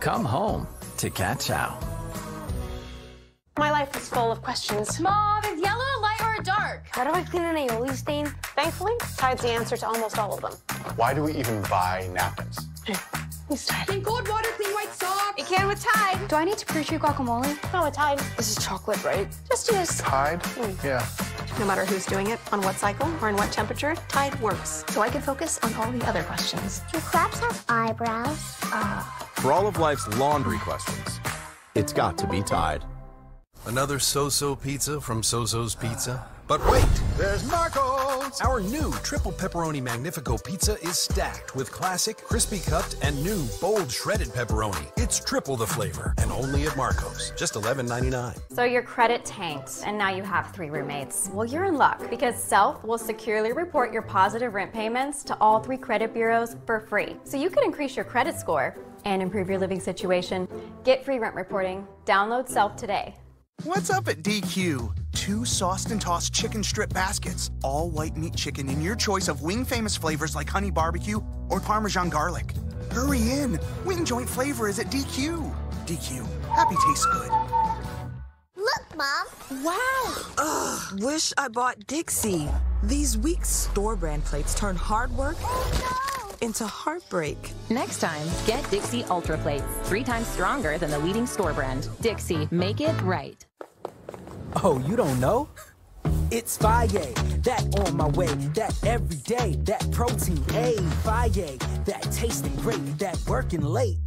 Come home to cat chow. My life is full of questions. Mom, is yellow a light or a dark? How do I clean an aioli stain? Thankfully, Tide's the answer to almost all of them. Why do we even buy napkins? Who's Tide? In cold water, clean white socks. It can with Tide. Do I need to pre-treat guacamole? No, with Tide. This is chocolate, right? Just use. Tide? Mm. Yeah. No matter who's doing it, on what cycle, or in what temperature, Tide works. So I can focus on all the other questions. Do crabs have eyebrows? For all of life's laundry questions, it's got to be Tide. Another so-so pizza from So-So's Pizza? But wait! There's Marco's! Our new triple pepperoni magnifico pizza is stacked with classic, crispy cupped, and new bold shredded pepperoni. It's triple the flavor, and only at Marco's. Just $11.99. So your credit tanked, and now you have three roommates. Well, you're in luck because Self will securely report your positive rent payments to all three credit bureaus for free. So you can increase your credit score and improve your living situation. Get free rent reporting. Download Self today. What's up at DQ? Two sauced and tossed chicken strip baskets, all white meat chicken in your choice of wing famous flavors like honey barbecue or parmesan garlic. Hurry in! Wing joint flavor is at DQ. DQ, happy tastes good. Look, Mom. Wow! Ugh, wish I bought Dixie. These weak store brand plates turn hard work oh, into heartbreak. Next time, get Dixie Ultra Plates, three times stronger than the leading store brand. Dixie, make it right. Oh, you don't know? It's Fage, that on my way, that every day, that protein, A, Fage, that tasting great, that working late.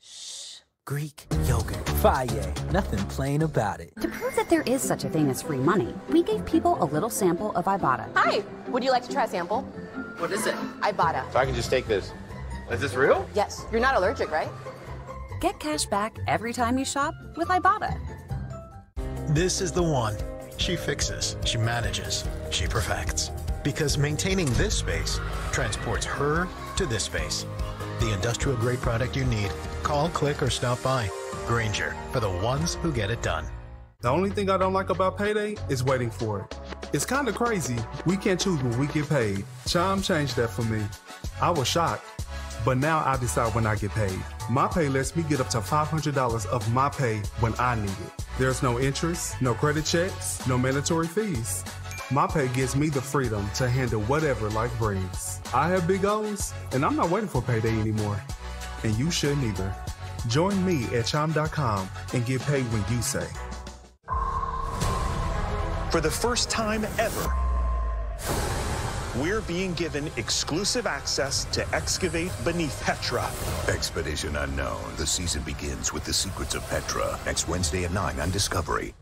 Shh, Greek yogurt, Fage, nothing plain about it. To prove that there is such a thing as free money, we gave people a little sample of Ibotta. Hi, would you like to try a sample? What is it? Ibotta. So I can just take this. Is this real? Yes, you're not allergic, right? Get cash back every time you shop with Ibotta. This is the one. She fixes, she manages, she perfects. Because maintaining this space transports her to this space. The industrial grade product you need. Call, click, or stop by. Grainger, for the ones who get it done. The only thing I don't like about payday is waiting for it. It's kind of crazy. We can't choose when we get paid. Chime changed that for me. I was shocked, but now I decide when I get paid. MyPay lets me get up to $500 of my pay when I need it. There's no interest, no credit checks, no mandatory fees. MyPay gives me the freedom to handle whatever life brings. I have big goals, and I'm not waiting for payday anymore. And you shouldn't either. Join me at chime.com and get paid when you say. For the first time ever, we're being given exclusive access to excavate beneath Petra. Expedition Unknown. The season begins with the secrets of Petra. Next Wednesday at 9 on Discovery.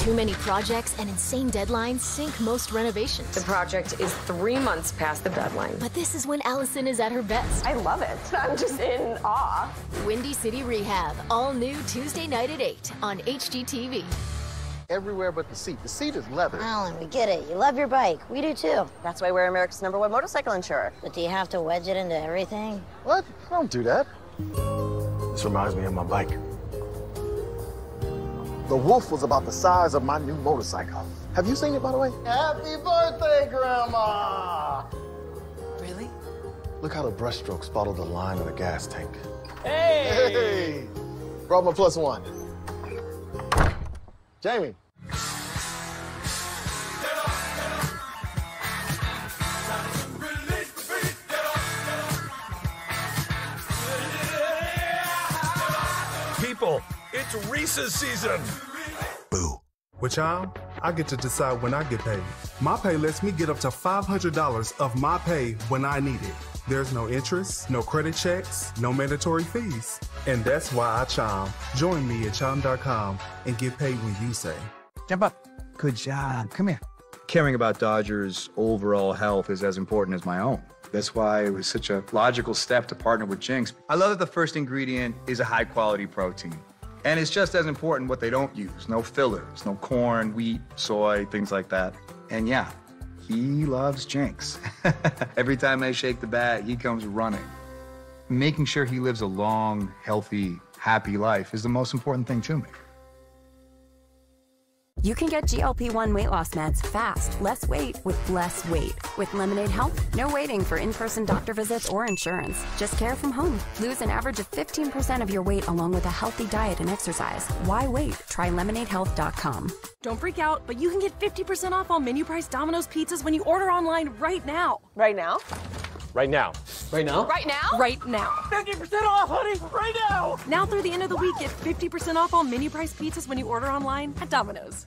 Too many projects and insane deadlines sink most renovations. The project is three months past the deadline. But this is when Allison is at her best. I love it. I'm just in awe. Windy City Rehab, all new Tuesday night at 8 on HGTV. Everywhere but the seat. The seat is leather. Alan, we get it. You love your bike. We do too. That's why we're America's number one motorcycle insurer. But do you have to wedge it into everything? What? I don't do that. This reminds me of my bike. The wolf was about the size of my new motorcycle. Have you seen it, by the way? Happy birthday, Grandma! Really? Look how the brushstrokes follow the line of the gas tank. Hey! Hey! Brought my plus one. Jamie. People, it's Reese's season. Boo. With Chime, I get to decide when I get paid. MyPay lets me get up to $500 of my pay when I need it. There's no interest, no credit checks, no mandatory fees. And that's why I Chime. Join me at chime.com and get paid when you say. Jump up. Good job. Come here. Caring about Dodgers' overall health is as important as my own. That's why it was such a logical step to partner with Jinx. I love that the first ingredient is a high quality protein. And it's just as important what they don't use no fillers, no corn, wheat, soy, things like that. And yeah, he loves Jinx. Every time I shake the bat, he comes running. Making sure he lives a long, healthy, happy life is the most important thing to me. You can get GLP 1 weight loss meds fast, less weight with less weight. With Lemonade Health, no waiting for in person doctor visits or insurance. Just care from home. Lose an average of 15% of your weight along with a healthy diet and exercise. Why wait? Try lemonadehealth.com. Don't freak out, but you can get 50% off all menu price Domino's pizzas when you order online right now. Right now? Right now. Right now? Right now? Right now. 50% off, honey! Right now! Now through the end of the week, get 50% off all menu price pizzas when you order online at Domino's.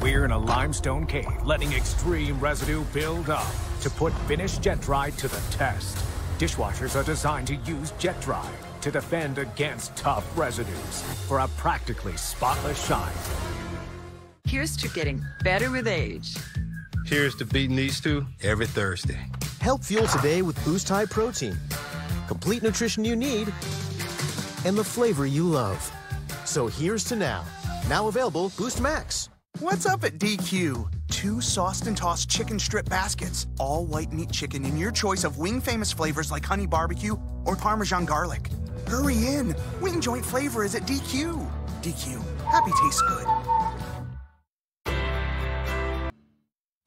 We're in a limestone cave, letting extreme residue build up to put finished jet dry to the test. Dishwashers are designed to use jet dry to defend against tough residues for a practically spotless shine. Here's to getting better with age. Cheers to beating these two every Thursday. Help fuel today with Boost High Protein. Complete nutrition you need and the flavor you love. So here's to now. Now available Boost Max. What's up at DQ? Two sauced and tossed chicken strip baskets, all white meat chicken in your choice of wing famous flavors like honey barbecue or parmesan garlic. Hurry in! Wing joint flavor is at DQ. DQ, happy tastes good.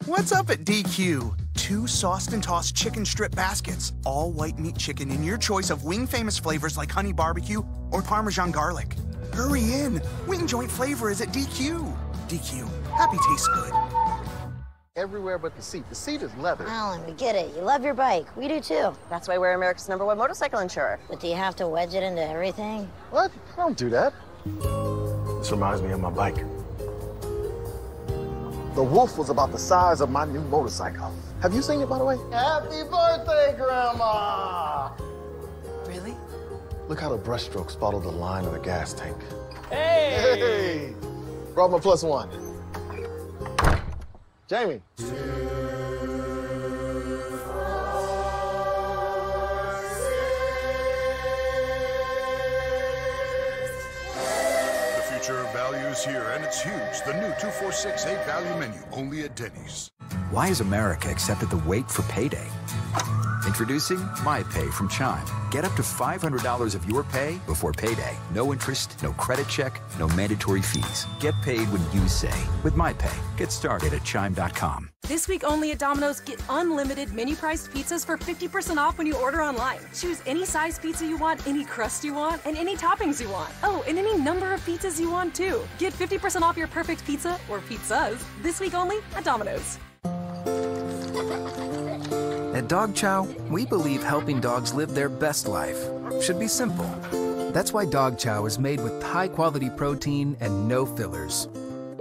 What's up at DQ? Two sauced and tossed chicken strip baskets, all white meat chicken in your choice of wing famous flavors like honey barbecue or parmesan garlic. Hurry in! Wing joint flavor is at DQ. DQ, happy tastes good. Everywhere but the seat. The seat is leather. Alan, we get it. You love your bike. We do too. That's why we're America's number one motorcycle insurer. But do you have to wedge it into everything? What? I don't do that. This reminds me of my bike. The wolf was about the size of my new motorcycle. Have you seen it, by the way? Happy birthday, Grandma! Really? Look how the brushstrokes follow the line of the gas tank. Hey! Hey! Brought my plus one. Jamie. Future value here, and it's huge. The new 2468 value menu, only at Denny's. Why has America accepted the wait for payday? Introducing MyPay from Chime. Get up to $500 of your pay before payday. No interest, no credit check, no mandatory fees. Get paid when you say with MyPay. Get started at Chime.com. This week only at Domino's, get unlimited menu priced pizzas for 50% off when you order online. Choose any size pizza you want, any crust you want, and any toppings you want. Oh, and any number of pizzas you want too. Get 50% off your perfect pizza or pizzas this week only at Domino's. At Dog Chow, we believe helping dogs live their best life should be simple. That's why Dog Chow is made with high quality protein and no fillers.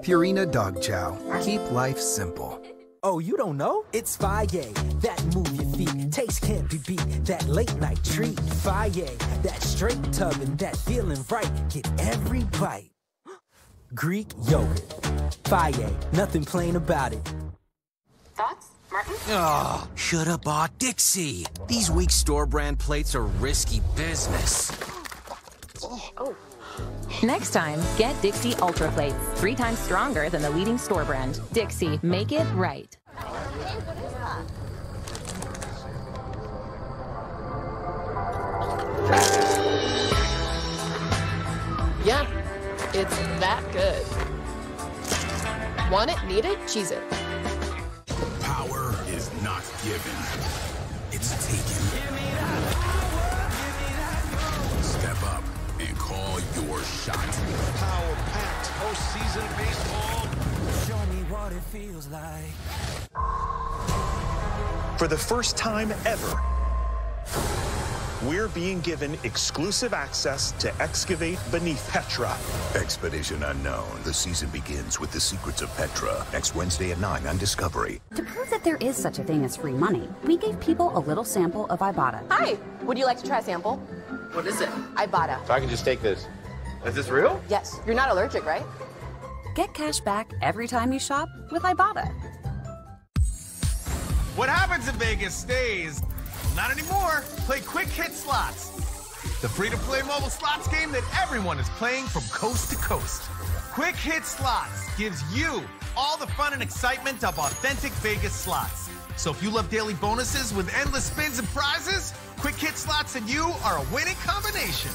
Purina Dog Chow. Keep life simple. Oh, you don't know? It's Fage, that move your feet. Taste can't be beat. That late night treat. Fage, that straight tub and that feeling right. Get every bite. Greek yogurt. Fage, nothing plain about it. Thoughts, Martin? Oh, should have bought Dixie. These weak store brand plates are risky business. Oh. Next time, get Dixie Ultra Plates, three times stronger than the leading store brand. Dixie, make it right. Yeah, it's that good. Want it, need it, Cheez-It. Power is not given. It's taken. Step up and call your shot. Power packed postseason baseball. Show me what it feels like. For the first time ever, we're being given exclusive access to excavate beneath Petra. Expedition Unknown. The season begins with the secrets of Petra. Next Wednesday at 9 on Discovery. To prove that there is such a thing as free money, we gave people a little sample of Ibotta. Hi, would you like to try a sample? What is it? Ibotta. So I can just take this. Is this real? Yes, you're not allergic, right? Get cash back every time you shop with Ibotta. What happens in Vegas stays. Not anymore. Play Quick Hit Slots. The free-to-play mobile slots game that everyone is playing from coast to coast. Quick Hit Slots gives you all the fun and excitement of authentic Vegas slots. So if you love daily bonuses with endless spins and prizes, Quick Hit Slots and you are a winning combination.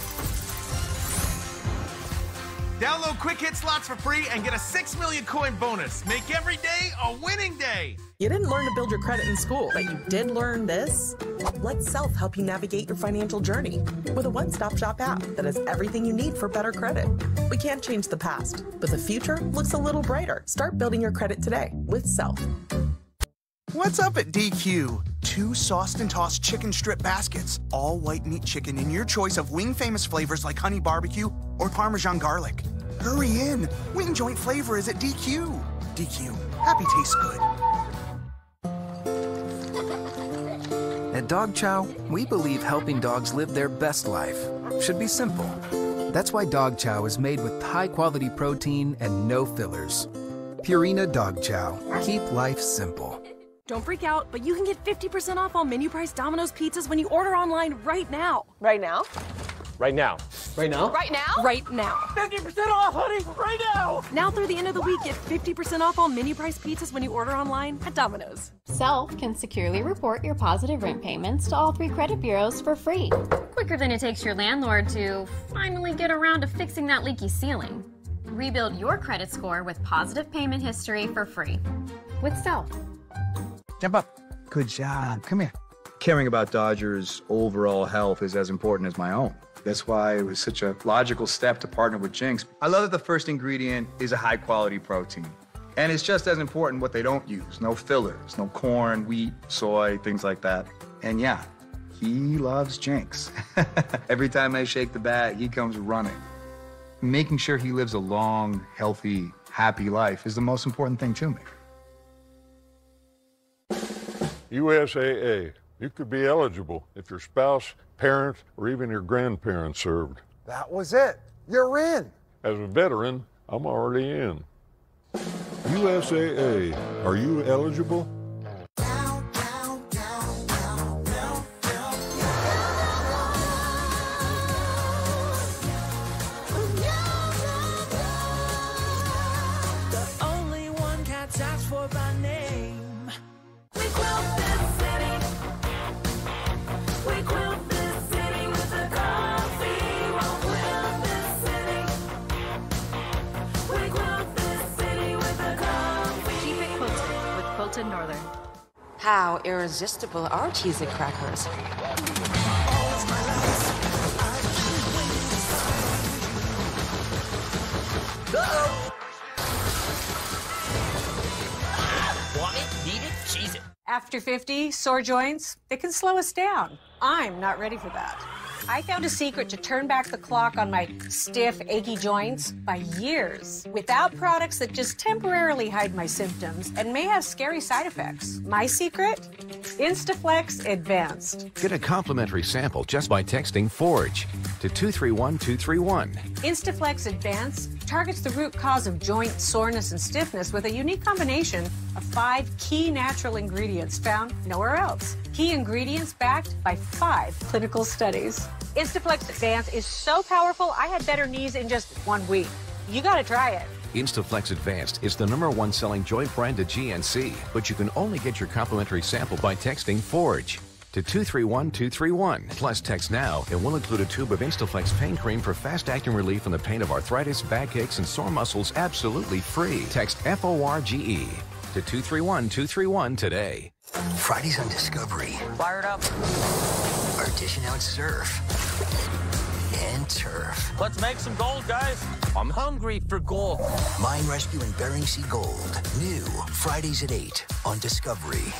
Download Quick Hit Slots for free and get a 6 million coin bonus. Make every day a winning day. You didn't learn to build your credit in school, but you did learn this. Let Self help you navigate your financial journey with a one stop shop app that has everything you need for better credit. We can't change the past, but the future looks a little brighter. Start building your credit today with Self. What's up at DQ? Two sauced and tossed chicken strip baskets, all white meat chicken in your choice of wing famous flavors like honey barbecue or parmesan garlic. Hurry in! Wing joint flavor is at DQ. DQ, happy tastes good. At Dog Chow, we believe helping dogs live their best life should be simple. That's why Dog Chow is made with high quality protein and no fillers. Purina Dog Chow. Keep life simple. Don't freak out, but you can get 50% off all menu price Domino's pizzas when you order online right now. Right now? Right now. Right now? Right now? Right now. 50% off, honey! Right now! Now through the end of the week, get 50% off all menu price pizzas when you order online at Domino's. Self can securely report your positive rent payments to all three credit bureaus for free. Quicker than it takes your landlord to finally get around to fixing that leaky ceiling. Rebuild your credit score with positive payment history for free. With Self. Jump up. Good job. Come here. Caring about Dodger's overall health is as important as my own. That's why it was such a logical step to partner with Jinx. I love that the first ingredient is a high quality protein. And it's just as important what they don't use no fillers, no corn, wheat, soy, things like that. And yeah, he loves Jinx. Every time I shake the bat, he comes running. Making sure he lives a long, healthy, happy life is the most important thing to me. USAA. You could be eligible if your spouse, parents, or even your grandparents served. That was it. You're in. As a veteran, I'm already in. USAA. Are you eligible? How irresistible are cheesy crackers? Want it, need it, Cheez-It. After 50, sore joints, they can slow us down. I'm not ready for that. I found a secret to turn back the clock on my stiff, achy joints by years without products that just temporarily hide my symptoms and may have scary side effects. My secret? Instaflex Advanced. Get a complimentary sample just by texting Forge to 231231. Instaflex Advanced targets the root cause of joint soreness and stiffness with a unique combination of five key natural ingredients found nowhere else. Key ingredients backed by five clinical studies. Instaflex Advanced is so powerful, I had better knees in just one week. You gotta try it. Instaflex Advanced is the number one selling joint brand at GNC, but you can only get your complimentary sample by texting Forge to 231231. Plus, text now and we'll include a tube of Instaflex pain cream for fast acting relief from the pain of arthritis, backaches, and sore muscles absolutely free. Text F O R G E to 231231 today. Fridays on Discovery. Fired up. Are dishing out surf and turf. Let's make some gold, guys. I'm hungry for gold. Mine rescuing Bering Sea Gold. New Fridays at 8 on Discovery.